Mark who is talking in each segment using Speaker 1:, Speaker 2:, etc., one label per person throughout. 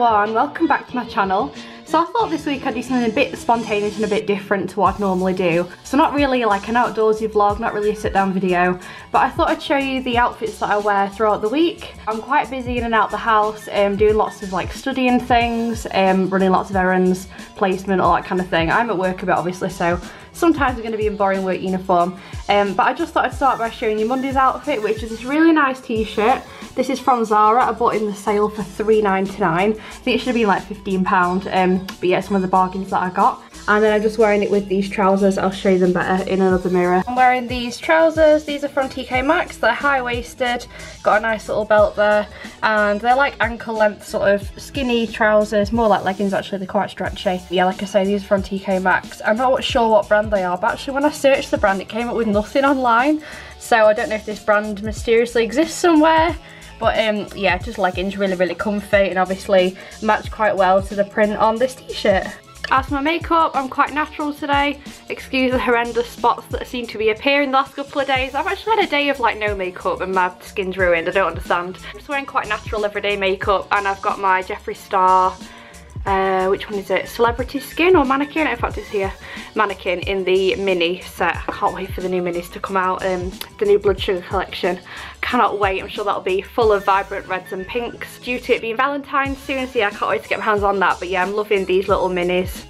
Speaker 1: everyone, welcome back to my channel. So I thought this week I'd do something a bit spontaneous and a bit different to what I'd normally do. So not really like an outdoorsy vlog, not really a sit down video, but I thought I'd show you the outfits that I wear throughout the week. I'm quite busy in and out the house, um, doing lots of like studying things, um, running lots of errands, placement, all that kind of thing. I'm at work a bit obviously, so sometimes I'm going to be in boring work uniform. Um, but I just thought I'd start by showing you Monday's outfit, which is this really nice t-shirt. This is from Zara. I bought in the sale for $3.99. I think it should have been like £15, um, but yeah, it's one of the bargains that I got. And then I'm just wearing it with these trousers. I'll show you them better in another mirror. I'm wearing these trousers. These are from TK Maxx. They're high-waisted. Got a nice little belt there. And they're like ankle length sort of skinny trousers. More like leggings actually. They're quite stretchy. Yeah, like I say, these are from TK Maxx. I'm not sure what brand they are, but actually when I searched the brand, it came up with nothing online. So I don't know if this brand mysteriously exists somewhere. But um, yeah, just leggings, really, really comfy and obviously match quite well to the print on this t-shirt. As for my makeup, I'm quite natural today. Excuse the horrendous spots that seem to be appearing the last couple of days. I've actually had a day of like no makeup and my skin's ruined, I don't understand. I'm just wearing quite natural everyday makeup and I've got my Jeffree Star uh, which one is it? Celebrity Skin or Mannequin? In fact, it's here. Mannequin in the mini set. I can't wait for the new minis to come out. Um, the new Blood Sugar collection. Cannot wait. I'm sure that'll be full of vibrant reds and pinks. Due to it being Valentine's soon, so yeah, I can't wait to get my hands on that. But yeah, I'm loving these little minis.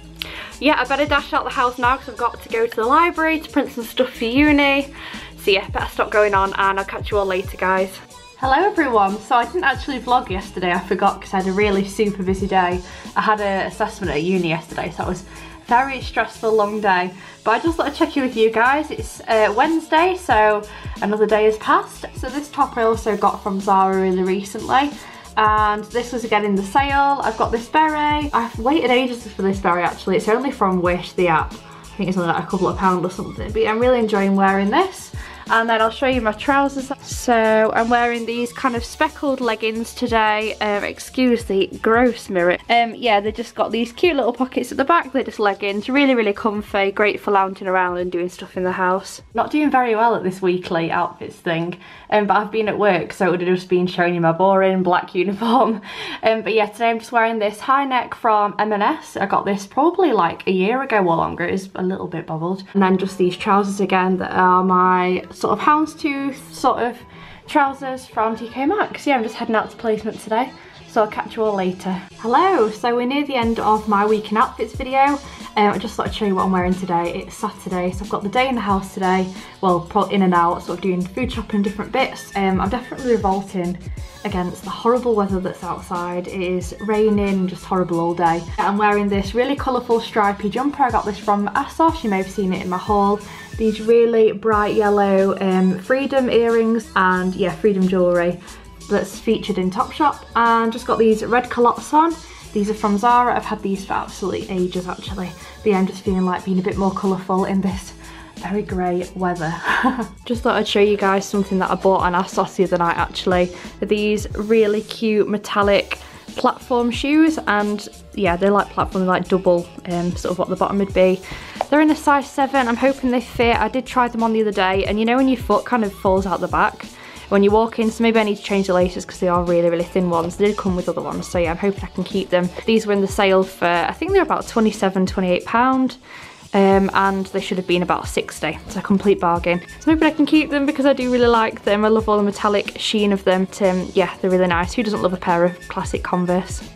Speaker 1: Yeah, I better dash out the house now because I've got to go to the library to print some stuff for uni. So yeah, better stop going on and I'll catch you all later, guys. Hello everyone, so I didn't actually vlog yesterday, I forgot because I had a really super busy day. I had an assessment at uni yesterday, so it was a very stressful, long day. But I just thought I'd check in with you guys. It's uh, Wednesday, so another day has passed. So this top I also got from Zara really recently. And this was again in the sale. I've got this beret. I've waited ages for this beret actually. It's only from Wish, the app. I think it's only like a couple of pounds or something. But I'm really enjoying wearing this and then I'll show you my trousers. So I'm wearing these kind of speckled leggings today. Um, excuse the gross mirror. Um, yeah, they just got these cute little pockets at the back. They're just leggings, really, really comfy, great for lounging around and doing stuff in the house. Not doing very well at this weekly outfits thing, um, but I've been at work, so it would have just been showing you my boring black uniform. Um, but yeah, today I'm just wearing this high neck from M&S. I got this probably like a year ago or longer. It's a little bit bubbled. And then just these trousers again that are my sort of houndstooth sort of trousers from TK Maxx. Yeah, I'm just heading out to placement today, so I'll catch you all later. Hello, so we're near the end of my week in outfits video. Um, I just thought I'd show you what I'm wearing today. It's Saturday, so I've got the day in the house today. Well, probably in and out, sort of doing food shopping different bits. Um, I'm definitely revolting against the horrible weather that's outside. It is raining, just horrible all day. I'm wearing this really colourful stripy jumper. I got this from ASOS, you may have seen it in my haul these really bright yellow um, Freedom earrings and yeah, Freedom jewellery that's featured in Topshop and just got these red culottes on. These are from Zara, I've had these for absolutely ages actually. But yeah, I'm just feeling like being a bit more colourful in this very grey weather. just thought I'd show you guys something that I bought on ASOS the other night actually. These really cute metallic platform shoes and yeah they're like platform like double um, sort of what the bottom would be they're in a size 7 I'm hoping they fit I did try them on the other day and you know when your foot kind of falls out the back when you walk in so maybe I need to change the laces because they are really really thin ones. They did come with other ones so yeah I'm hoping I can keep them. These were in the sale for I think they're about 27 28 pound um, and they should have been about 60 it's a complete bargain. So maybe I can keep them because I do really like them. I love all the metallic sheen of them. Um, yeah they're really nice. Who doesn't love a pair of classic Converse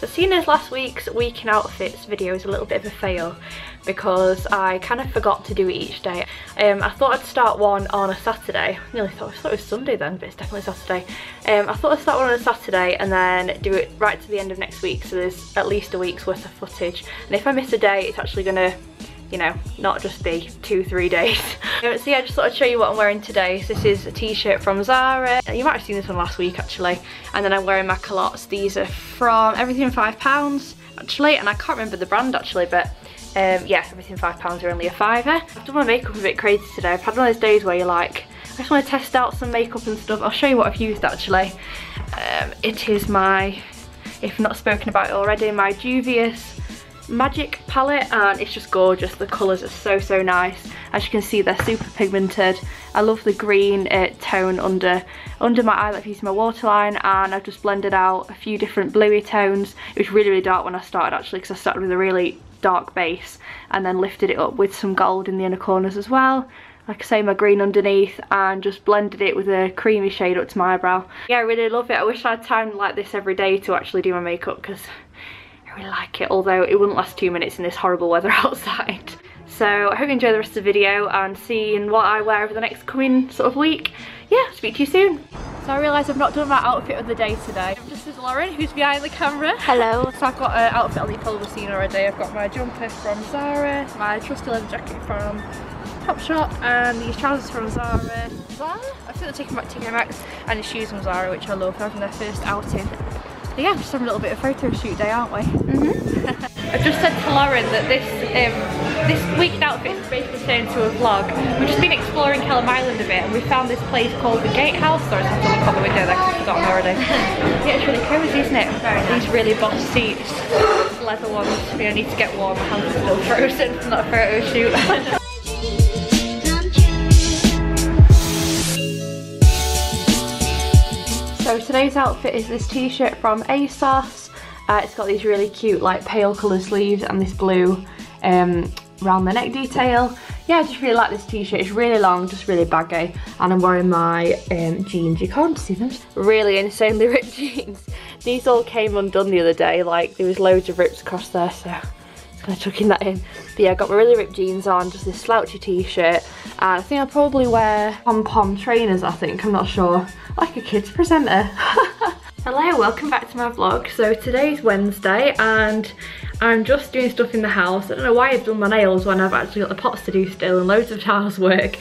Speaker 1: so seeing as last week's week in outfits video is a little bit of a fail because I kind of forgot to do it each day. Um, I thought I'd start one on a Saturday. I nearly thought, I thought it was Sunday then, but it's definitely Saturday. Um, I thought I'd start one on a Saturday and then do it right to the end of next week so there's at least a week's worth of footage. And if I miss a day, it's actually going to you know, not just be two, three days. so yeah, I just thought I'd show you what I'm wearing today. So this is a t-shirt from Zara. You might have seen this one last week actually. And then I'm wearing my culottes. These are from Everything Five Pounds actually. And I can't remember the brand actually, but um, yeah, Everything Five Pounds are only a fiver. I've done my makeup a bit crazy today. I've had one of those days where you're like, I just want to test out some makeup and stuff. I'll show you what I've used actually. Um, it is my, if not spoken about already, my Juvia's Magic palette and it's just gorgeous. The colours are so, so nice. As you can see, they're super pigmented. I love the green uh, tone under under my eye, like using my waterline, and I've just blended out a few different bluey tones. It was really, really dark when I started actually, because I started with a really dark base, and then lifted it up with some gold in the inner corners as well like I say my green underneath and just blended it with a creamy shade up to my eyebrow. Yeah I really love it. I wish I had time like this every day to actually do my makeup because I really like it although it wouldn't last two minutes in this horrible weather outside. So I hope you enjoy the rest of the video and seeing what I wear over the next coming sort of week. Yeah, speak to you soon. So I realise I've not done my outfit of the day today. I'm just with Lauren, who's behind the camera.
Speaker 2: Hello.
Speaker 1: So I've got an outfit on you've probably seen already. I've got my jumper from Zara, my trusty leather jacket from Topshop, and these trousers from Zara. Zara? I think they're taken back to TK Maxx, and the shoes from Zara, which I love, having their first outing. But yeah, just having a little bit of photo shoot day, aren't we? Mm -hmm. I've just said to Lauren that this um, this weekend outfit is basically turned into a vlog. We've just been exploring Kelham Island a bit and we found this place called the Gatehouse. Sorry, I to look out the window there because I've forgotten already. yeah, it's really cozy, isn't it? Very nice. These really boss seats, leather ones. We don't need to get warm, my hands are still frozen from that photo shoot. today's outfit is this t-shirt from ASOS uh, it's got these really cute like pale colour sleeves and this blue um, round the neck detail. Yeah, I just really like this t-shirt. It's really long, just really baggy. And I'm wearing my um, jeans. You can't see them. Really insanely ripped jeans. These all came undone the other day. Like, there was loads of rips across there, so kind of chucking that in. But yeah, I got my really ripped jeans on, just this slouchy t-shirt. And I think I'll probably wear pom-pom trainers, I think. I'm not sure. Like a kids presenter. Hello, welcome back to my vlog. So today's Wednesday and I'm just doing stuff in the house. I don't know why I've done my nails when I've actually got the pots to do still and loads of tiles work.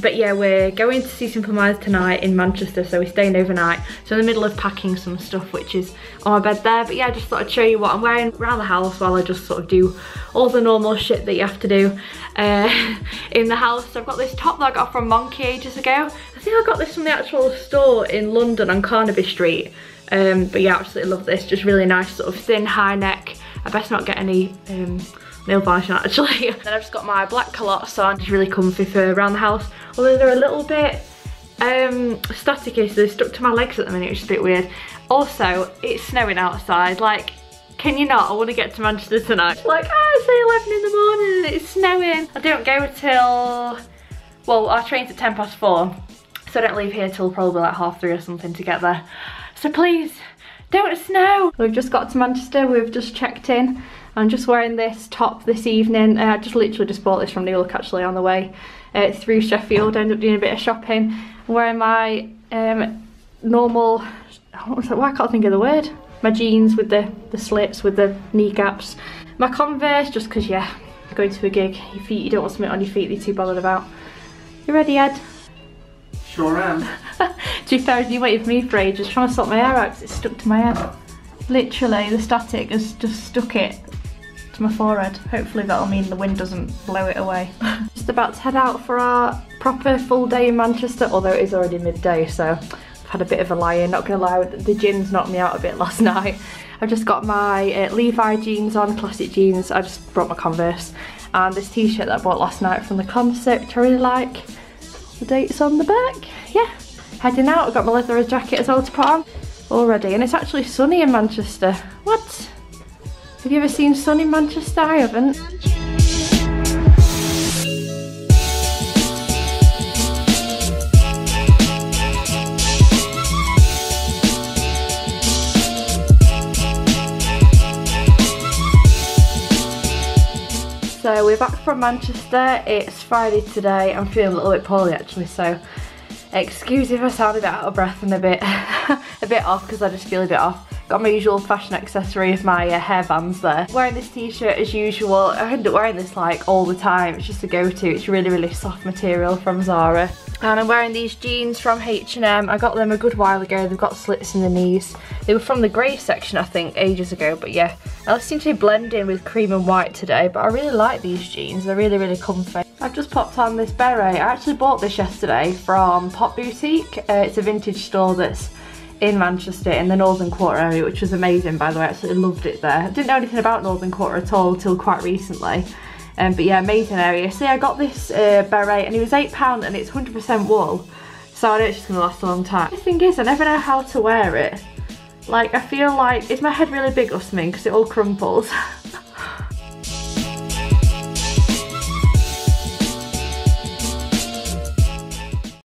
Speaker 1: But yeah, we're going to see Simple Minds tonight in Manchester, so we're staying overnight. So in the middle of packing some stuff which is on my bed there. But yeah, I just thought I'd show you what I'm wearing around the house while I just sort of do all the normal shit that you have to do uh, in the house. So I've got this top that I got from Monki ages ago. I think I got this from the actual store in London on Carnaby Street. Um, but yeah, absolutely love this. Just really nice sort of thin high neck. I best not get any um, nail varnish actually. then I've just got my black culottes on. Just really comfy for around the house. Although they're a little bit um, staticky, so they're stuck to my legs at the minute, which is a bit weird. Also, it's snowing outside. Like, can you not? I want to get to Manchester tonight. Like, ah, it's 11 in the morning and it's snowing. I don't go till, well, our train's at 10 past 4. So I don't leave here till probably like half 3 or something to get there. So please, don't snow. We've just got to Manchester, we've just checked in. I'm just wearing this top this evening. Uh, I just literally just bought this from New Look actually on the way uh, through Sheffield. I ended up doing a bit of shopping. Wearing my um, normal, why can't I think of the word? My jeans with the, the slits, with the kneecaps. My Converse, just because, yeah, going to a gig, your feet, you don't want something on your feet you're too bothered about. You ready, Ed?
Speaker 3: Sure am.
Speaker 1: to be fair, you waited for me for ages trying to sort my hair out because it's stuck to my head. Literally, the static has just stuck it to my forehead. Hopefully that'll mean the wind doesn't blow it away. just about to head out for our proper full day in Manchester, although it is already midday, so I've had a bit of a lie-in. Not gonna lie, the gins knocked me out a bit last night. I've just got my uh, Levi jeans on, classic jeans. I just brought my Converse. And this t-shirt that I bought last night from the concert, which I really like. The date's on the back. Yeah, heading out. I've got my leather jacket as well to put on already. And it's actually sunny in Manchester. What? Have you ever seen sun in Manchester? I haven't. So we're back from Manchester, it's Friday today, I'm feeling a little bit poorly actually so excuse if I sound a bit out of breath and a bit a bit off because I just feel a bit off. Got my usual fashion accessory of my uh, hairbands there. Wearing this t-shirt as usual, I end up wearing this like all the time, it's just a go-to, it's really really soft material from Zara. And I'm wearing these jeans from H&M. I got them a good while ago. They've got slits in the knees. They were from the grey section, I think, ages ago. But yeah, I seem to blend in with cream and white today. But I really like these jeans. They're really, really comfy. I've just popped on this beret. I actually bought this yesterday from Pop Boutique. Uh, it's a vintage store that's in Manchester in the Northern Quarter area, which was amazing, by the way. I absolutely loved it there. I didn't know anything about Northern Quarter at all until quite recently. Um, but yeah, amazing area. See, I got this uh, beret and it was £8 and it's 100% wool. So I know it's just going to last a long time. The thing is, I never know how to wear it. Like, I feel like, is my head really big or something? Because it all crumples.